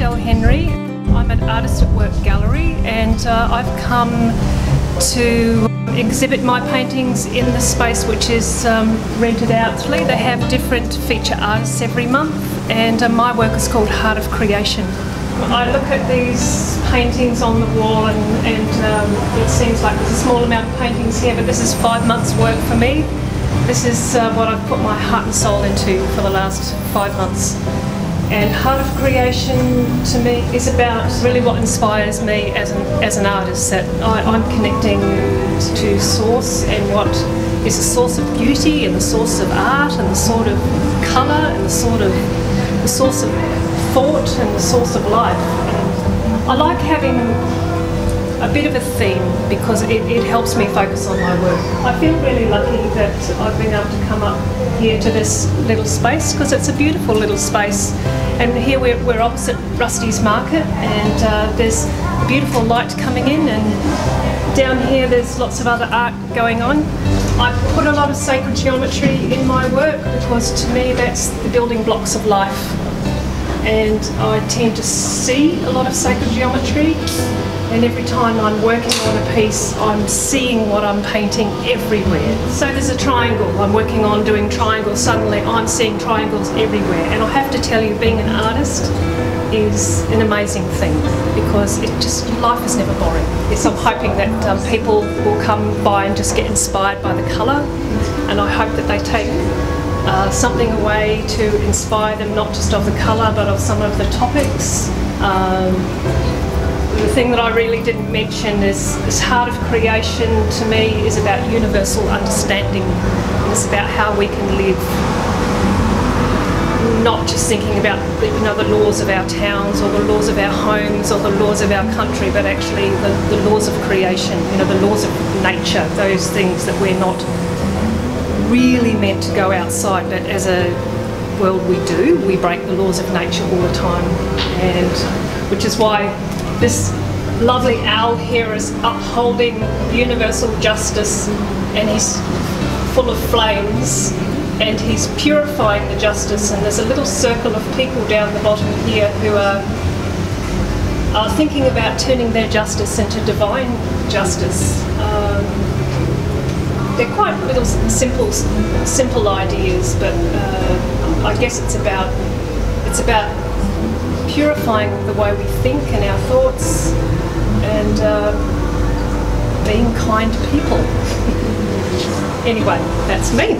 Michelle Henry. I'm an artist at work gallery and uh, I've come to exhibit my paintings in the space which is um, rented out. They have different feature artists every month and uh, my work is called Heart of Creation. I look at these paintings on the wall and, and um, it seems like there's a small amount of paintings here but this is five months work for me. This is uh, what I've put my heart and soul into for the last five months. And Heart of Creation to me is about really what inspires me as an, as an artist, that I, I'm connecting to source and what is the source of beauty and the source of art and the sort of colour and the sort of the source of thought and the source of life. And I like having a bit of a theme because it, it, helps me focus on my work. I feel really lucky that I've been able to come up here to this little space because it's a beautiful little space and here we're, we're opposite Rusty's Market and uh, there's beautiful light coming in and down here there's lots of other art going on. I put a lot of sacred geometry in my work because to me that's the building blocks of life and I tend to see a lot of sacred geometry and every time I'm working on a piece I'm seeing what I'm painting everywhere. So there's a triangle, I'm working on doing triangles, suddenly I'm seeing triangles everywhere and I have to tell you being an artist is an amazing thing because it just life is never boring. Yes, I'm hoping that um, people will come by and just get inspired by the colour and I hope that they take uh, something away to inspire them not just of the colour but of some of the topics. Um, the thing that I really didn't mention is this heart of creation to me is about universal understanding. It's about how we can live not just thinking about the, you know the laws of our towns or the laws of our homes or the laws of our country, but actually the, the laws of creation, you know, the laws of nature, those things that we're not really meant to go outside, but as a world we do, we break the laws of nature all the time. And which is why this lovely owl here is upholding universal justice and he's full of flames and he's purifying the justice and there's a little circle of people down the bottom here who are are thinking about turning their justice into divine justice. Um, they're quite little simple simple ideas, but uh, I guess it's about it's about purifying the way we think and our thoughts and uh, being kind to people. anyway, that's me.